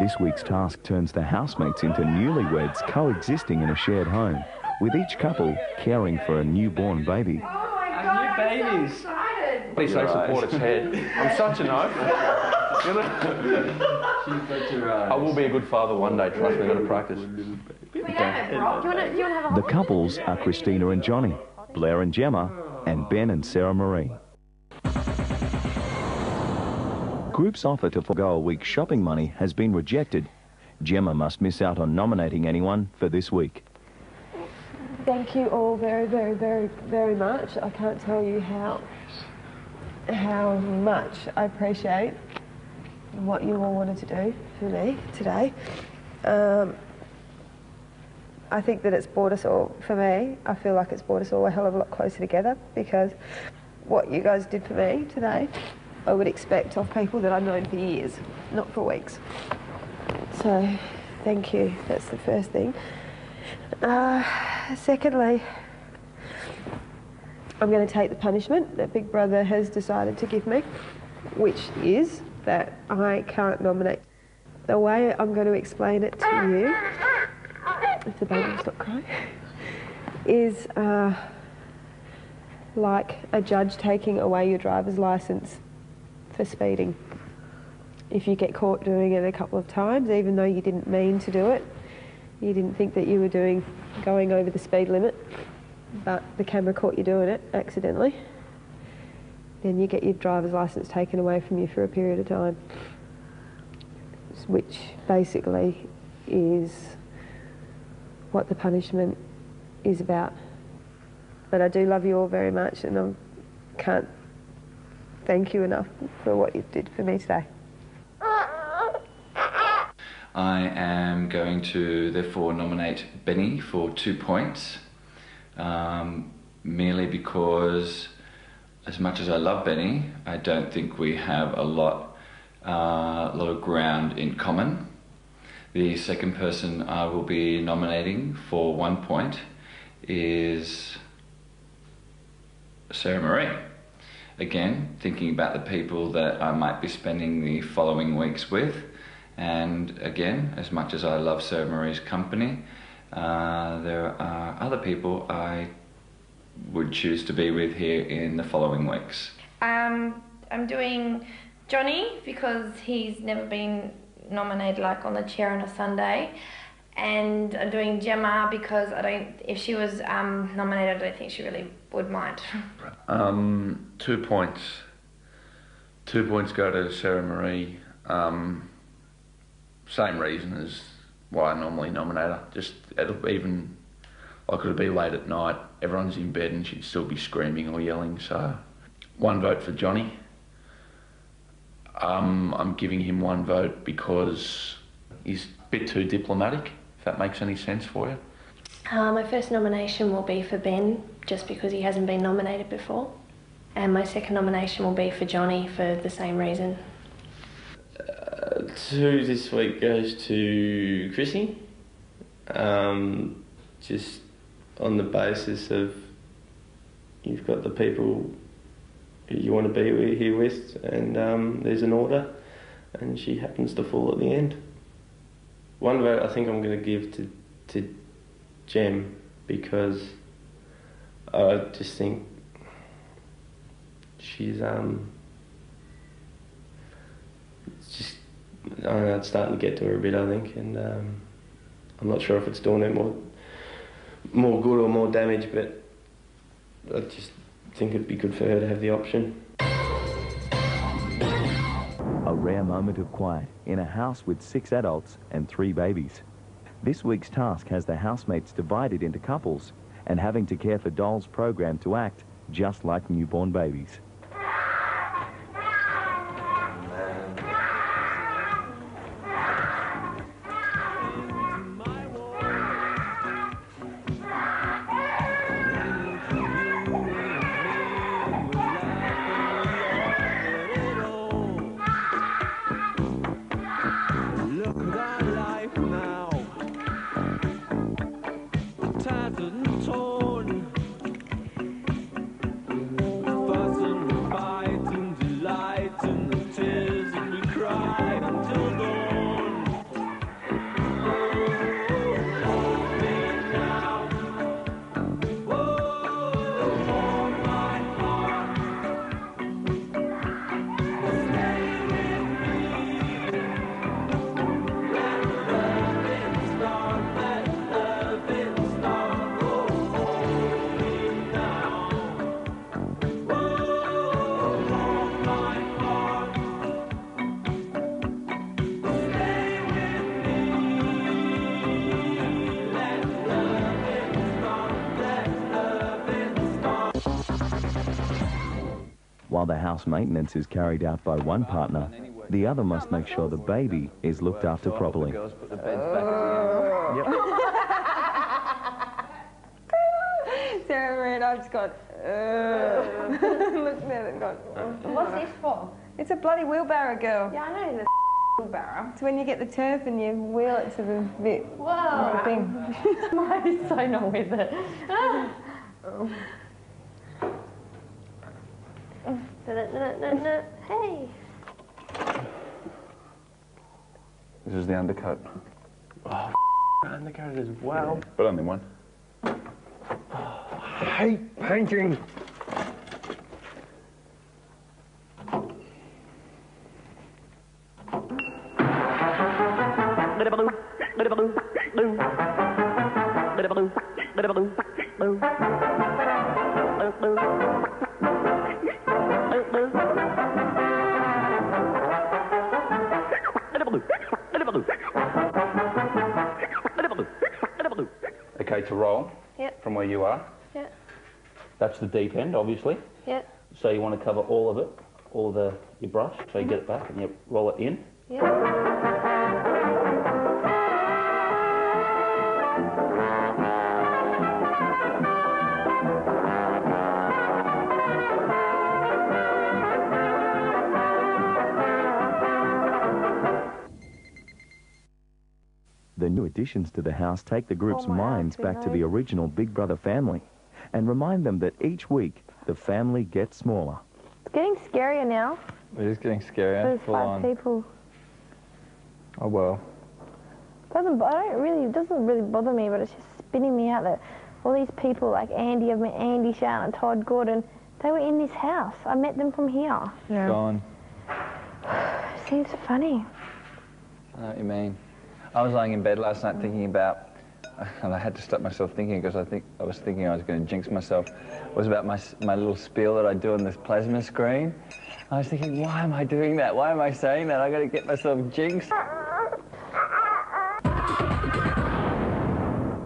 This week's task turns the housemates into newlyweds coexisting in a shared home, with each couple caring for a newborn baby. New babies. Please don't support its head. I'm such an oaf. Know? I will be a good father one day, trust me, I've got to practice. The couples are Christina and Johnny, Blair and Gemma, and Ben and Sara-Marie. Group's offer to forego a week's shopping money has been rejected. Gemma must miss out on nominating anyone for this week. Thank you all very, very, very, very much. I can't tell you how how much I appreciate what you all wanted to do for me today. Um, I think that it's brought us all, for me, I feel like it's brought us all a hell of a lot closer together because what you guys did for me today, I would expect of people that I've known for years, not for weeks. So, thank you. That's the first thing. Uh, secondly, I'm going to take the punishment that Big Brother has decided to give me, which is that I can't nominate. The way I'm going to explain it to you, if the baby stop crying, is uh, like a judge taking away your driver's license for speeding. If you get caught doing it a couple of times, even though you didn't mean to do it, you didn't think that you were doing going over the speed limit, but the camera caught you doing it accidentally, then you get your driver's license taken away from you for a period of time, which basically is what the punishment is about. But I do love you all very much, and I can't thank you enough for what you did for me today. I am going to therefore nominate Benny for two points, um, merely because, as much as I love Benny, I don't think we have a lot, uh, lot of ground in common. The second person I will be nominating for one point is Sara-Marie. Again, thinking about the people that I might be spending the following weeks with. And again, as much as I love Sara-Marie's company, uh, there are other people I would choose to be with here in the following weeks. Um, I'm doing Johnny because he's never been nominated like on the chair on a Sunday. And I'm doing Gemma because I don't, if she was um, nominated, I don't think she really would mind. Um, two points. Two points go to Sara-Marie. Um, same reason as why I normally nominate her. Just it'll even like it'll be late at night, everyone's in bed and she'd still be screaming or yelling. So one vote for Johnny. Um, I'm giving him one vote because he's a bit too diplomatic. If that makes any sense for you. Uh, my first nomination will be for Ben, just because he hasn't been nominated before. And my second nomination will be for Johnny for the same reason. Uh, two this week goes to Chrissy. Um, just on the basis of you've got the people who you want to be here with, and um, there's an order, and she happens to fall at the end. One vote I think I'm going to give to to Jem because I just think she's um just I don't know, it's starting to get to her a bit I think and um, I'm not sure if it's doing it more more good or more damage but I just think it'd be good for her to have the option. A rare moment of quiet in a house with six adults and three babies. This week's task has the housemates divided into couples and having to care for dolls programmed to act just like newborn babies. While the house maintenance is carried out by one partner, the other must make sure the baby is looked after properly. Girls put the beds back at the end. Sara-Marie and I've just gone, looked at it and gone, What's this for? it's a bloody wheelbarrow, girl. Yeah, I know the wheelbarrow. It's when you get the turf and you wheel it to the bit. Whoa. Thing. I'm so not with it. Oh. Hey. This is the undercoat. Oh, undercoat as well. But only one. I hate painting. Okay, to roll Yep. from where you are. Yep. That's the deep end, obviously. Yep. So you want to cover all of it, all the your brush, so you get it mm-hmm. back and you roll it in. Yep. Additions to the house take the group's Oh, minds back to the original Big Brother family and remind them that each week the family gets smaller. It's getting scarier now. It is getting scarier. There's five on. people. Oh well. Doesn't I don't really it doesn't really bother me, but it's just spinning me out that all these people like Andy, I've met Andy, Sharon, Todd, Gordon. They were in this house. I met them from here. Yeah. Gone. It seems funny. I know what you mean. I was lying in bed last night thinking about, and I had to stop myself thinking because I think I was thinking I was going to jinx myself. Was about my my little spiel that I do on this plasma screen. I was thinking, why am I doing that? Why am I saying that? I got to get myself jinxed.